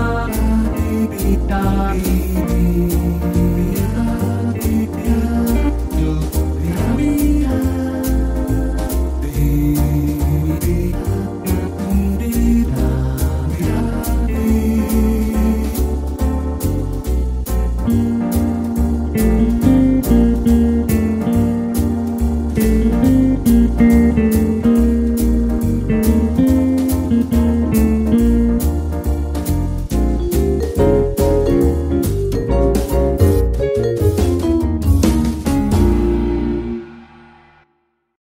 Baby, baby, baby.